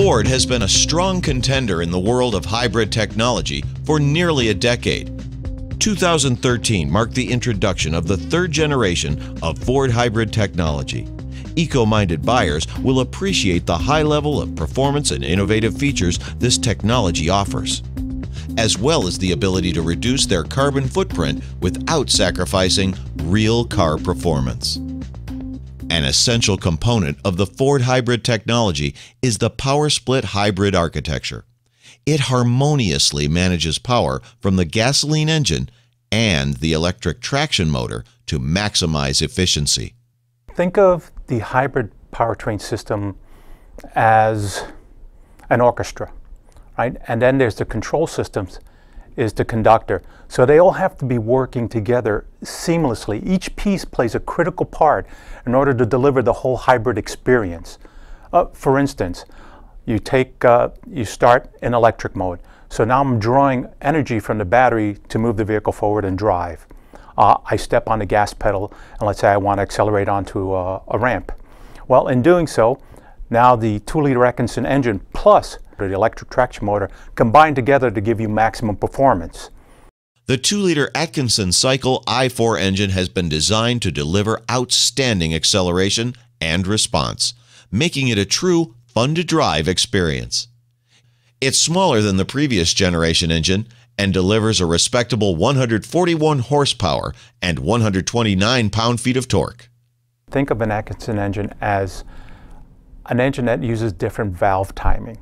Ford has been a strong contender in the world of hybrid technology for nearly a decade. 2013 marked the introduction of the third generation of Ford hybrid technology. Eco-minded buyers will appreciate the high level of performance and innovative features this technology offers, as well as the ability to reduce their carbon footprint without sacrificing real car performance. An essential component of the Ford hybrid technology is the power split hybrid architecture. It harmoniously manages power from the gasoline engine and the electric traction motor to maximize efficiency. Think of the hybrid powertrain system as an orchestra, right? And then there's the control systems is the conductor. So they all have to be working together seamlessly. Each piece plays a critical part in order to deliver the whole hybrid experience. Uh, for instance, you take, uh, you start in electric mode. So now I'm drawing energy from the battery to move the vehicle forward and drive. Uh, I step on the gas pedal and let's say I want to accelerate onto a, a ramp. Well, in doing so, now the 2-liter Atkinson engine plus the electric traction motor combined together to give you maximum performance. The 2-liter Atkinson Cycle i4 engine has been designed to deliver outstanding acceleration and response, making it a true fun-to-drive experience. It's smaller than the previous generation engine and delivers a respectable 141 horsepower and 129 pound-feet of torque. Think of an Atkinson engine as an engine that uses different valve timing.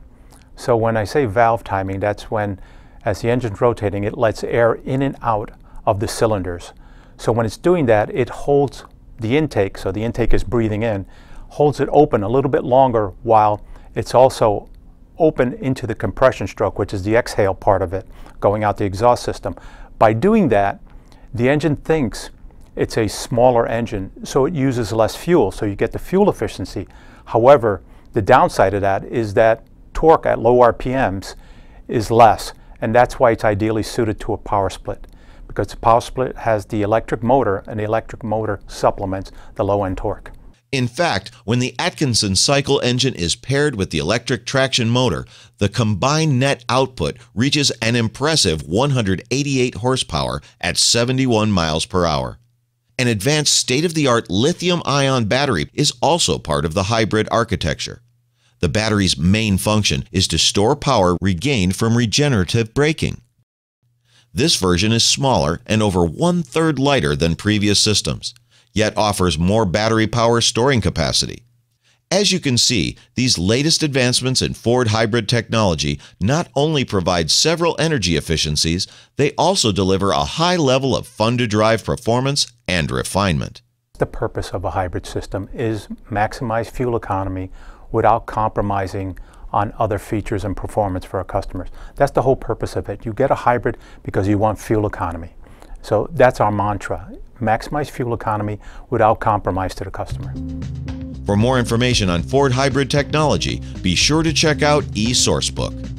So when I say valve timing, that's when, as the engine's rotating, it lets air in and out of the cylinders. So when it's doing that, it holds the intake, so the intake is breathing in, holds it open a little bit longer while it's also open into the compression stroke, which is the exhale part of it, going out the exhaust system. By doing that, the engine thinks it's a smaller engine, so it uses less fuel, so you get the fuel efficiency. However, the downside of that is that torque at low RPMs is less, and that's why it's ideally suited to a power split because the power split has the electric motor and the electric motor supplements the low end torque. In fact, when the Atkinson cycle engine is paired with the electric traction motor, the combined net output reaches an impressive 188 horsepower at 71 miles per hour. An advanced state-of-the-art lithium-ion battery is also part of the hybrid architecture. The battery's main function is to store power regained from regenerative braking. This version is smaller and over one-third lighter than previous systems, yet offers more battery power storing capacity. As you can see, these latest advancements in Ford hybrid technology not only provide several energy efficiencies, they also deliver a high level of fun-to-drive performance and refinement. The purpose of a hybrid system is maximize fuel economy without compromising on other features and performance for our customers. That's the whole purpose of it. You get a hybrid because you want fuel economy. So that's our mantra. Maximize fuel economy without compromise to the customer. For more information on Ford hybrid technology, be sure to check out eSourcebook.